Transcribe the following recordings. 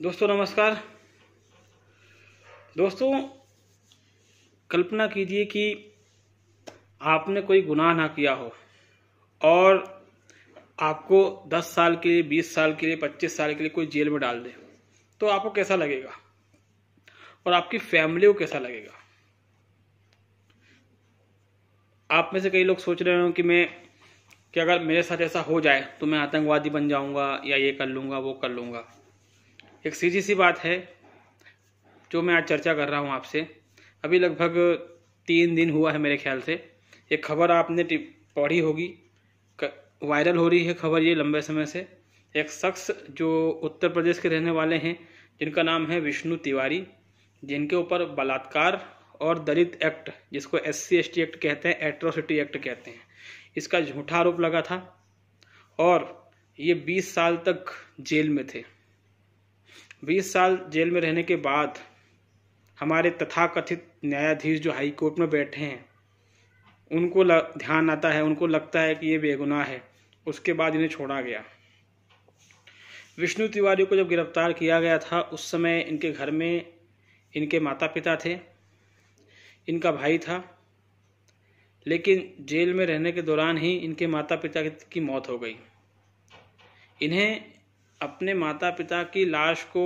दोस्तों, नमस्कार। दोस्तों, कल्पना कीजिए कि आपने कोई गुनाह ना किया हो और आपको 10 साल के लिए 20 साल के लिए 25 साल के लिए कोई जेल में डाल दे तो आपको कैसा लगेगा? और आपकी फैमिली को कैसा लगेगा? आप में से कई लोग सोच रहे हो कि मैं, कि अगर मेरे साथ ऐसा हो जाए तो मैं आतंकवादी बन जाऊँगा या ये कर लूँगा, वो कर लूँगा। एक सीधी सी बात है, जो मैं आज चर्चा कर रहा हूँ आपसे। अभी लगभग तीन दिन हुआ है मेरे ख्याल से। एक खबर आपने पढ़ी होगी। वायरल हो रही है खबर ये लंबे समय से। एक शख्स जो उत्तर प्रदेश के रहने वाले हैं, जिनका नाम है विष्णु तिवारी, जिनके ऊपर बलात्कार और दलित एक्ट, जिसको S C S T act कहते हैं, एट्रोसिटी एक्ट कहते हैं। इसका झूठा आरोप लगा था और ये 20 साल तक जेल में थे। 20 साल जेल में रहने के बाद हमारे तथाकथित न्यायाधीश जो हाई कोर्ट में बैठे हैं, उनको ध्यान आता है, उनको लगता है कि ये बेगुनाह है। उसके बाद इन्हें छोड़ा गया। विष्णु तिवारी को जब गिरफ़्तार किया गया था, उस समय इनके घर में इनके माता पिता थे, इनका भाई था, लेकिन जेल में रहने के दौरान ही इनके माता पिता की मौत हो गई। इन्हें अपने माता पिता की लाश को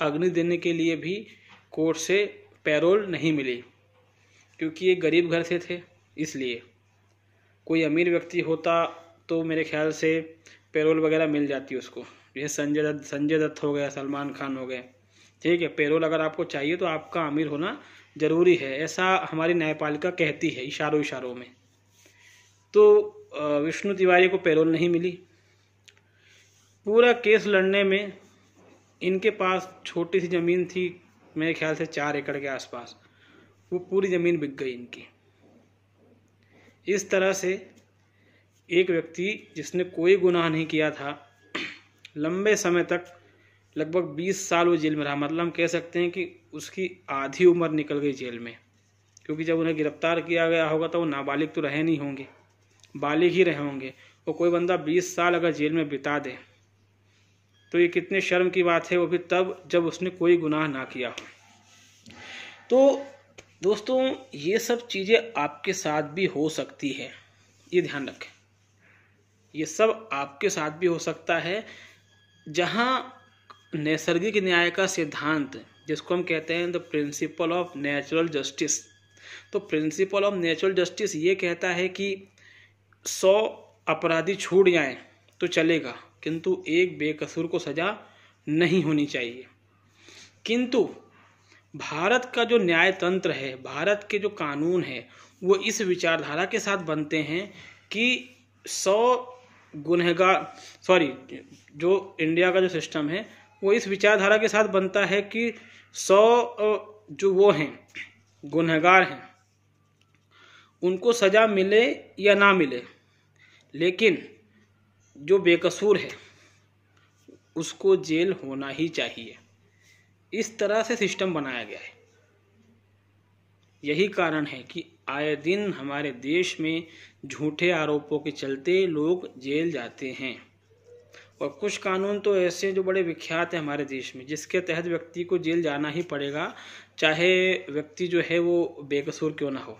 अग्नि देने के लिए भी कोर्ट से पैरोल नहीं मिली, क्योंकि ये गरीब घर से थे, इसलिए। कोई अमीर व्यक्ति होता तो मेरे ख्याल से पैरोल वगैरह मिल जाती उसको। जैसे संजय दत्त संजय दत्त हो गया, सलमान खान हो गए। ठीक है, पैरोल अगर आपको चाहिए तो आपका अमीर होना ज़रूरी है, ऐसा हमारी न्यायपालिका कहती है इशारों इशारों में। तो विष्णु तिवारी को पैरोल नहीं मिली। पूरा केस लड़ने में इनके पास छोटी सी ज़मीन थी, मेरे ख्याल से चार एकड़ के आसपास। वो पूरी ज़मीन बिक गई इनकी। इस तरह से एक व्यक्ति जिसने कोई गुनाह नहीं किया था, लंबे समय तक, लगभग 20 साल वो जेल में रहा। मतलब हम कह सकते हैं कि उसकी आधी उम्र निकल गई जेल में, क्योंकि जब उन्हें गिरफ़्तार किया गया होगा तो वो नाबालिग तो रहे नहीं होंगे, बालिग ही रहे होंगे। वो कोई बंदा 20 साल अगर जेल में बिता दे तो ये कितने शर्म की बात है वो भी तब जब उसने कोई गुनाह ना किया हो। तो दोस्तों, ये सब चीज़ें आपके साथ भी हो सकती है। ये ध्यान रखें। ये सब आपके साथ भी हो सकता है, जहाँ नैसर्गिक न्याय का सिद्धांत, जिसको हम कहते हैं the principle of natural justice तो प्रिंसिपल ऑफ़ नेचुरल जस्टिस ये कहता है कि सौ अपराधी छूट जाएँ तो चलेगा। किंतु एक बेकसूर को सज़ा नहीं होनी चाहिए। किंतु भारत का जो न्याय तंत्र है, भारत के जो कानून है, वो इस विचारधारा के साथ बनते हैं कि सौ गुनहगार सॉरी जो इंडिया का जो सिस्टम है, वो इस विचारधारा के साथ बनता है कि सौ जो वो हैं, गुनहगार हैं, उनको सज़ा मिले या ना मिले। लेकिन जो बेकसूर है, उसको जेल होना ही चाहिए। इस तरह से सिस्टम बनाया गया है। यही कारण है कि आए दिन हमारे देश में झूठे आरोपों के चलते लोग जेल जाते हैं। और कुछ कानून तो ऐसे जो बड़े विख्यात हैं हमारे देश में, जिसके तहत व्यक्ति को जेल जाना ही पड़ेगा, चाहे व्यक्ति जो है वो बेकसूर क्यों ना हो।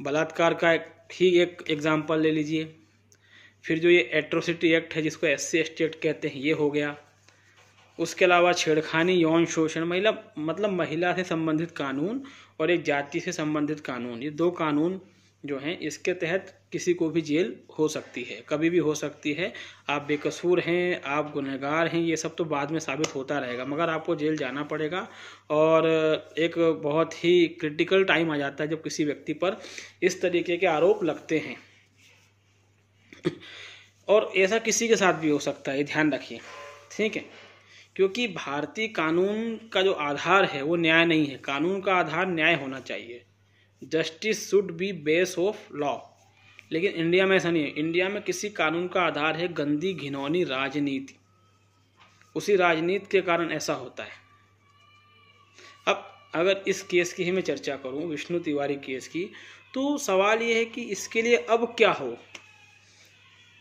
बलात्कार का ही एक एग्ज़ाम्पल ले लीजिए। फिर जो ये एट्रोसिटी एक्ट है, जिसको एस सी एक्ट कहते हैं, ये हो गया। उसके अलावा छेड़खानी, यौन शोषण, महिला मतलब महिला से संबंधित कानून और एक जाति से संबंधित कानून। ये दो कानून जो हैं, इसके तहत किसी को भी जेल हो सकती है, कभी भी हो सकती है। आप बेकसूर हैं, आप गुनहगार हैं, ये सब तो बाद में साबित होता रहेगा, मगर आपको जेल जाना पड़ेगा। और एक बहुत ही क्रिटिकल टाइम आ जाता है जब किसी व्यक्ति पर इस तरीके के आरोप लगते हैं। और ऐसा किसी के साथ भी हो सकता है ध्यान रखिए, ठीक है? क्योंकि भारतीय कानून का जो आधार है, वो न्याय नहीं है। कानून का आधार न्याय होना चाहिए। Justice should be base of law लेकिन इंडिया में ऐसा नहीं है। इंडिया में किसी कानून का आधार है गंदी घिनौनी राजनीति। उसी राजनीति के कारण ऐसा होता है। अब अगर इस केस की ही मैं चर्चा करूँ, विष्णु तिवारी केस की तो सवाल यह है कि इसके लिए अब क्या हो?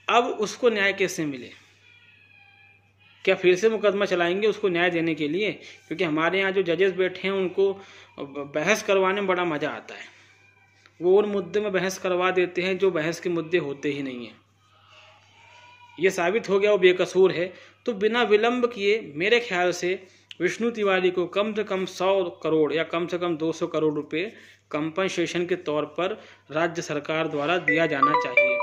अब उसको न्याय कैसे मिले? क्या फिर से मुकदमा चलाएँगे उसको न्याय देने के लिए? क्योंकि हमारे यहाँ जो जजेस बैठे हैं, उनको बहस करवाने में बड़ा मज़ा आता है। वो उन मुद्दे में बहस करवा देते हैं जो बहस के मुद्दे होते ही नहीं हैं। ये साबित हो गया, वो बेकसूर है। तो बिना विलंब किए मेरे ख्याल से विष्णु तिवारी को कम से कम सौ करोड़ या कम से कम दो सौ करोड़ रुपए कंपनसेशन के तौर पर राज्य सरकार द्वारा दिया जाना चाहिए।